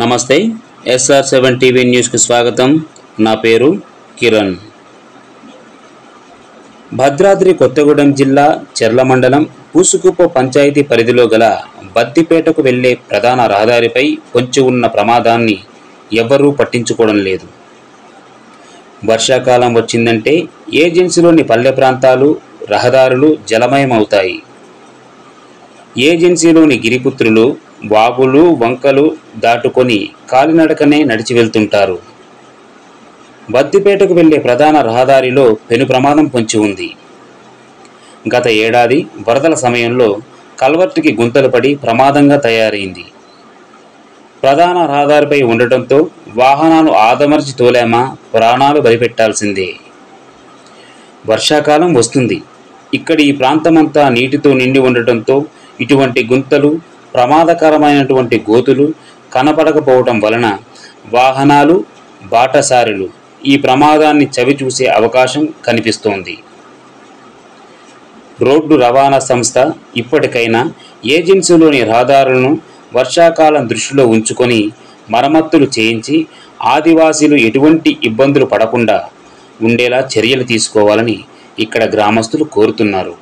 నమస్తే SR seven TV న్యూస్కి స్వాగతం. నా పేరు కిరణ్. భద్రాద్రి కొత్తగూడెం జిల్లా చెర్ల మండలం పూసుకుప్ప పంచాయతీ పరిధిలో గల బద్దిపేటకు వెళ్ళే ప్రధాన రహదారిపై పొంచి ఉన్న ప్రమాదాన్ని ఎవ్వరూ పట్టించుకోవడం లేదు. వర్షాకాలం వచ్చిందంటే ఏజెన్సీలోని పల్లె ప్రాంతాలు రహదారులు జలమయమవుతాయి. ఏజెన్సీలోని గిరిపుత్రులు వాగులు వంకలు దాటుకొని కాలినడకనే నడిచి వెళ్తుంటారు. బద్దిపేటకు వెళ్ళే ప్రధాన రహదారిలో పెను ప్రమాదం పొంచి ఉంది. గత ఏడాది వరదల సమయంలో కల్వర్టుకి గుంతలు పడి ప్రమాదంగా తయారైంది. ప్రధాన రహదారిపై ఉండటంతో వాహనాలు ఆదమర్చి తోలేమా ప్రాణాలు బలిపెట్టాల్సిందే. వర్షాకాలం వస్తుంది. ఇక్కడ ఈ ప్రాంతమంతా నీటితో నిండి ఉండటంతో ఇటువంటి గుంతలు ప్రమాదకరమైనటువంటి గోతులు కనపడకపోవటం వలన వాహనాలు బాటసారులు. ఈ ప్రమాదాన్ని చవిచూసే అవకాశం కనిపిస్తోంది. రోడ్డు రవాణా సంస్థ ఇప్పటికైనా ఏజెన్సీలోని రహదారులను వర్షాకాలం దృష్టిలో ఉంచుకొని మరమ్మతులు చేయించి ఆదివాసీలు ఎటువంటి ఇబ్బందులు పడకుండా ఉండేలా చర్యలు తీసుకోవాలని ఇక్కడ గ్రామస్తులు కోరుతున్నారు.